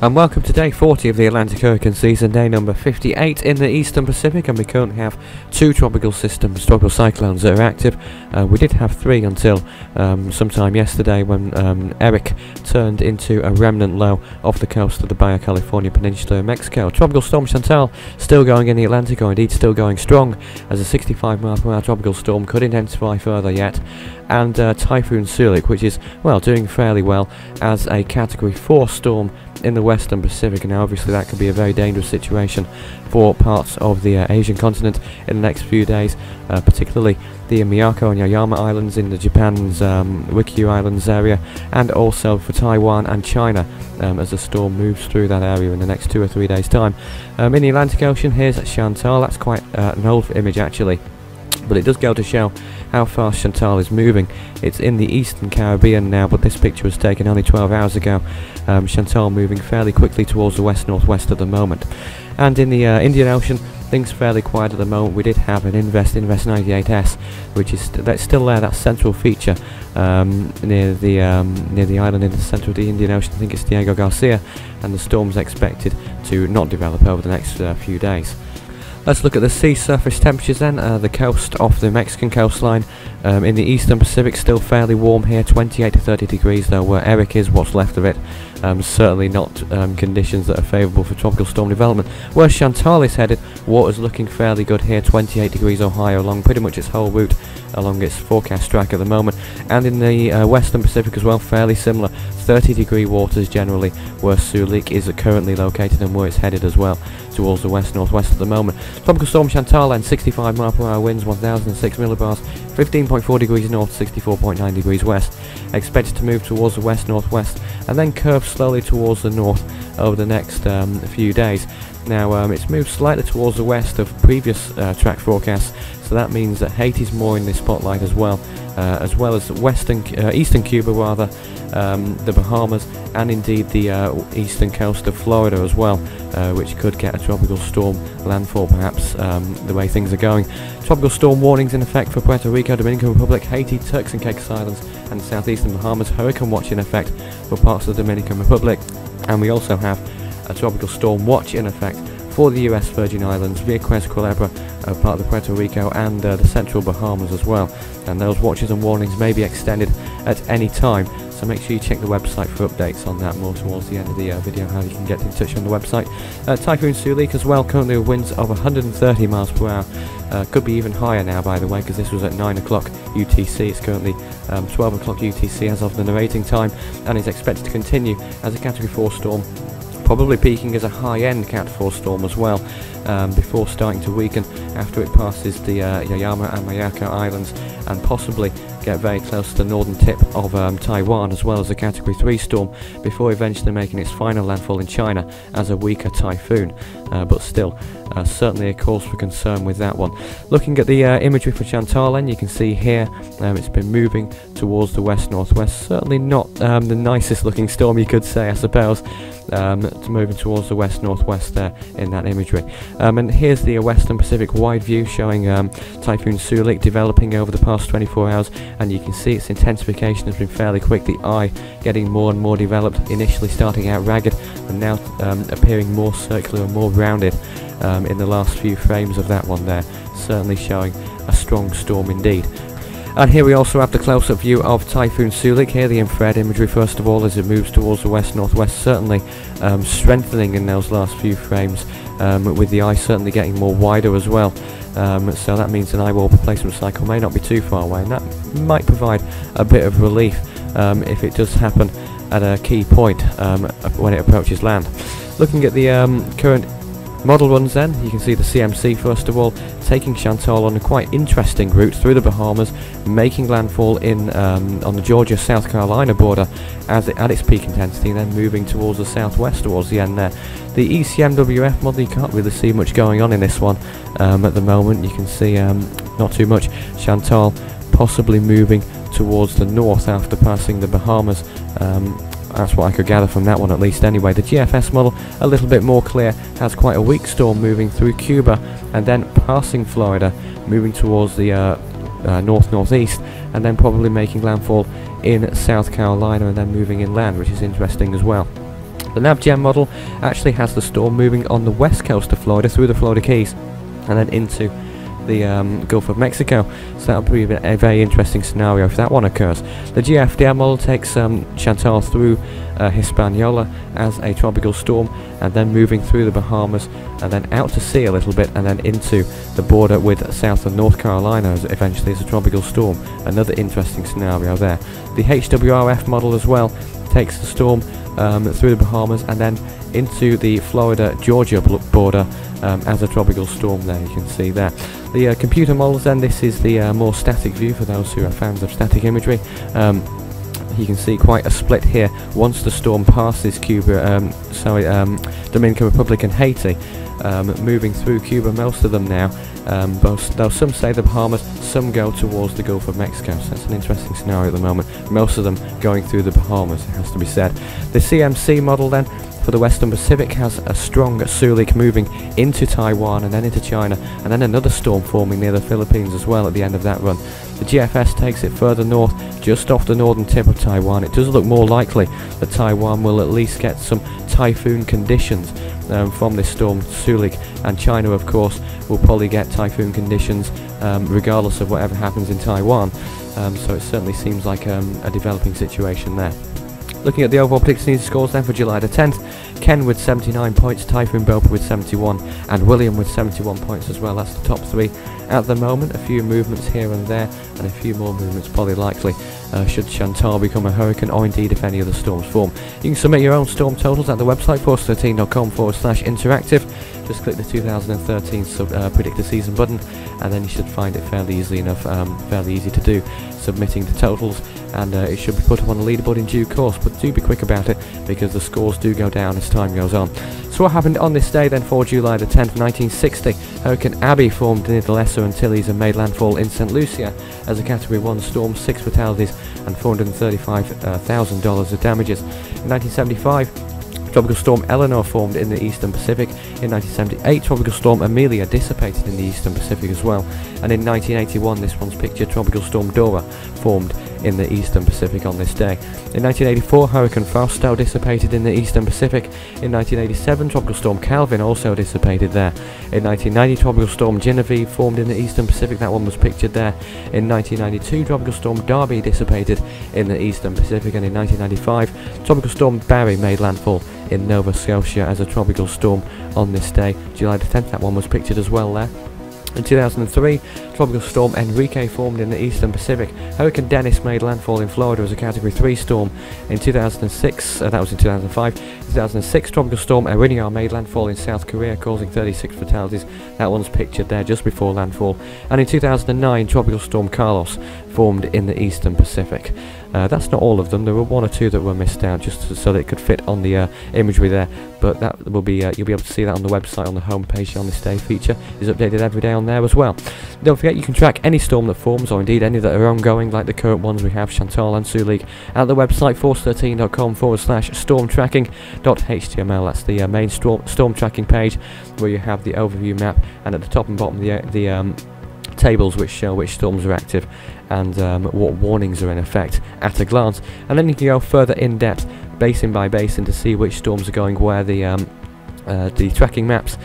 and welcome to day 40 of the Atlantic Hurricane season, day number 58 in the eastern Pacific, and we currently have two tropical systems, tropical cyclones that are active. Uh, we did have three until um, sometime yesterday when um, Eric turned into a remnant low off the coast of the Baja California Peninsula in Mexico. Tropical storm Chantal still going in the Atlantic, or indeed still going strong, as a 65 mile per hour tropical storm could intensify further yet. And uh, Typhoon Soulik, which is, well, doing fairly well as a Category 4 storm in the western Pacific, Now, obviously that could be a very dangerous situation for parts of the uh, Asian continent in the next few days, uh, particularly the Miyako and Yaeyama Islands in the Japan's um, Islands area, and also for Taiwan and China um, as the storm moves through that area in the next two or three days' time. Um, in the Atlantic Ocean, here's Chantal. That's quite uh, an old image actually but it does go to show how fast Chantal is moving. It's in the eastern Caribbean now, but this picture was taken only 12 hours ago. Um, Chantal moving fairly quickly towards the west-northwest at the moment. And in the uh, Indian Ocean, things fairly quiet at the moment. We did have an Invest Invest 98S, which is st that's still there, that central feature um, near the um, near the island in the centre of the Indian Ocean. I think it's Diego Garcia, and the storm's expected to not develop over the next uh, few days. Let's look at the sea surface temperatures then. Uh, the coast off the Mexican coastline um, in the eastern Pacific still fairly warm here, 28 to 30 degrees though where Eric is, what's left of it. Um, certainly not um, conditions that are favourable for tropical storm development. Where Chantal is headed, water's looking fairly good here, 28 degrees or higher along pretty much its whole route along its forecast track at the moment. And in the uh, western Pacific as well, fairly similar, 30 degree waters generally where Soulik is currently located and where it's headed as well towards the west northwest at the moment. Tropical storm Chantal and 65 mile per hour winds, 1006 millibars, 15.4 degrees north, 64.9 degrees west. Expected to move towards the west northwest and then curve slowly towards the north over the next um, few days. Now um, it's moved slightly towards the west of previous uh, track forecasts, so that means that Haiti's more in the spotlight as well, uh, as well as western, uh, eastern Cuba rather, um, the Bahamas, and indeed the uh, eastern coast of Florida as well, uh, which could get a tropical storm landfall perhaps um, the way things are going. Tropical storm warnings in effect for Puerto Rico, Dominican Republic, Haiti, Turks and Caicos Islands, and southeastern Bahamas. Hurricane watch in effect for parts of the Dominican Republic, and we also have a tropical storm watch in effect for the US Virgin Islands, Vieques, Culebra, uh, part of the Puerto Rico and uh, the central Bahamas as well. And those watches and warnings may be extended at any time, so make sure you check the website for updates on that more towards the end of the uh, video, how you can get in touch on the website. Uh, Typhoon Soulik as well, currently with winds of 130 miles per hour. Uh, could be even higher now, by the way, because this was at 9 o'clock UTC. It's currently um, 12 o'clock UTC as of the narrating time, and is expected to continue as a Category 4 storm probably peaking as a high-end Cat 4 storm as well, um, before starting to weaken after it passes the uh, Yaeyama and Miyako Islands and possibly get very close to the northern tip of um, Taiwan as well as a Category 3 storm before eventually making its final landfall in China as a weaker typhoon. Uh, but still, uh, certainly a cause for concern with that one. Looking at the uh, imagery for Chantal, you can see here um, it's been moving towards the west-northwest. Certainly not um, the nicest looking storm you could say, I suppose um, to moving towards the west northwest there in that imagery. Um, and here's the Western Pacific wide view showing um, Typhoon Soulik developing over the past 24 hours, and you can see its intensification has been fairly quick. The eye getting more and more developed, initially starting out ragged, and now um, appearing more circular and more rounded um, in the last few frames of that one there, certainly showing a strong storm indeed. And here we also have the close-up view of Typhoon Soulik. Here the infrared imagery first of all as it moves towards the west-northwest, certainly um, strengthening in those last few frames, um, with the eye certainly getting more wider as well. Um, so that means an eyewall replacement cycle may not be too far away, and that might provide a bit of relief um, if it does happen at a key point um, when it approaches land. Looking at the um, current Model runs then, you can see the CMC first of all, taking Chantal on a quite interesting route through the Bahamas, making landfall in um, on the Georgia-South Carolina border as it, at its peak intensity, and then moving towards the southwest towards the end there. The ECMWF model, you can't really see much going on in this one um, at the moment, you can see um, not too much. Chantal possibly moving towards the north after passing the Bahamas um, that's what I could gather from that one at least anyway. The GFS model, a little bit more clear, has quite a weak storm moving through Cuba and then passing Florida, moving towards the uh, uh, north-northeast and then probably making landfall in South Carolina and then moving inland, which is interesting as well. The NavGem model actually has the storm moving on the west coast of Florida through the Florida Keys and then into the um, Gulf of Mexico. So that'll be a very interesting scenario if that one occurs. The GFDM model takes um, Chantal through uh, Hispaniola as a tropical storm and then moving through the Bahamas and then out to sea a little bit and then into the border with South and North Carolina as eventually as a tropical storm. Another interesting scenario there. The HWRF model as well takes the storm um, through the Bahamas and then into the Florida-Georgia border um, as a tropical storm there you can see there. The uh, computer models then, this is the uh, more static view for those who are fans of static imagery. Um, you can see quite a split here once the storm passes Cuba, um, sorry, um, Dominican Republic and Haiti. Um, moving through Cuba, most of them now, um, though some say the Bahamas, some go towards the Gulf of Mexico, so that's an interesting scenario at the moment. Most of them going through the Bahamas, it has to be said. The CMC model then, for the Western Pacific has a strong Soulik moving into Taiwan and then into China and then another storm forming near the Philippines as well at the end of that run. The GFS takes it further north just off the northern tip of Taiwan. It does look more likely that Taiwan will at least get some typhoon conditions um, from this storm Soulik and China of course will probably get typhoon conditions um, regardless of whatever happens in Taiwan um, so it certainly seems like um, a developing situation there. Looking at the overall predicted scores then for July the 10th, Ken with 79 points, Typhoon Bopa with 71, and William with 71 points as well. That's the top three at the moment. A few movements here and there, and a few more movements probably likely uh, should Chantal become a hurricane, or indeed if any other storms form. You can submit your own storm totals at the website force13.com forward slash interactive. Just click the 2013 sub, uh, predictor season button, and then you should find it fairly easily enough, um, fairly easy to do, submitting the totals and uh, it should be put up on the leaderboard in due course, but do be quick about it because the scores do go down as time goes on. So what happened on this day then for July the 10th, 1960? Hurricane Abby formed near the Lesser Antilles and made landfall in St. Lucia as a Category 1 storm, 6 fatalities and $435,000 of damages. In 1975, Tropical Storm Eleanor formed in the eastern Pacific. In 1978, Tropical Storm Amelia dissipated in the eastern Pacific as well. And in 1981, this one's pictured, Tropical Storm Dora formed in the eastern Pacific on this day. In 1984, Hurricane Fausto dissipated in the eastern Pacific. In 1987, Tropical Storm Calvin also dissipated there. In 1990, Tropical Storm Genevieve formed in the eastern Pacific. That one was pictured there. In 1992, Tropical Storm Darby dissipated in the eastern Pacific. And in 1995, Tropical Storm Barry made landfall in Nova Scotia as a tropical storm on this day. July the 10th, that one was pictured as well there. In 2003, Tropical Storm Enrique formed in the eastern Pacific. Hurricane Dennis made landfall in Florida as a Category 3 storm. In 2006, uh, that was in 2005, 2006 Tropical Storm Ewiniar made landfall in South Korea causing 36 fatalities. That one's pictured there just before landfall. And in 2009, Tropical Storm Carlos formed in the eastern Pacific. Uh, that's not all of them. There were one or two that were missed out just so that it could fit on the uh, imagery there. But that will be uh, you'll be able to see that on the website on the home page on this day feature is updated every day on there as well. Don't forget you can track any storm that forms or indeed any that are ongoing like the current ones we have Chantal and Soulik at the website force13.com forward slash storm tracking.html. That's the uh, main storm, storm tracking page where you have the overview map and at the top and bottom the, uh, the um, tables which show which storms are active and um, what warnings are in effect at a glance. And then you can go further in depth, basin by basin, to see which storms are going where the um, uh, the tracking maps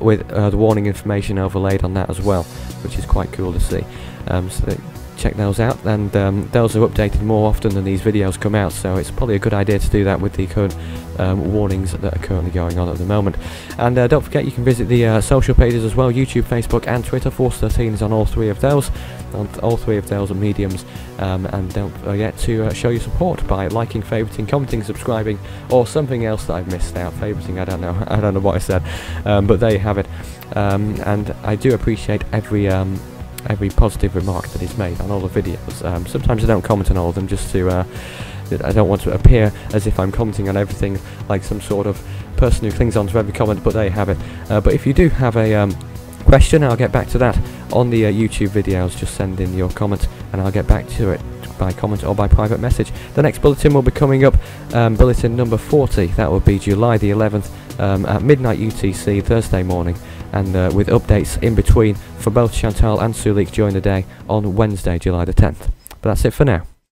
with uh, the warning information overlaid on that as well, which is quite cool to see. Um, so check those out and um, those are updated more often than these videos come out so it's probably a good idea to do that with the current um, warnings that are currently going on at the moment. And uh, don't forget you can visit the uh, social pages as well YouTube Facebook and Twitter Force 13 is on all three of those on all three of those mediums. Um, and don't forget to uh, show your support by liking favoriting commenting subscribing or something else that I've missed out. Favoriting I don't know. I don't know what I said. Um, but there you have it. Um, and I do appreciate every um, every positive remark that is made on all the videos. Um, sometimes I don't comment on all of them just to, uh, I don't want to appear as if I'm commenting on everything like some sort of person who clings on to every comment, but there you have it. Uh, but if you do have a um, question, I'll get back to that on the uh, YouTube videos. Just send in your comment and I'll get back to it by comment or by private message. The next bulletin will be coming up, um, bulletin number 40. That will be July the 11th um, at midnight UTC Thursday morning and uh, with updates in between for both Chantal and Soulik during the day on Wednesday, July the 10th. But that's it for now.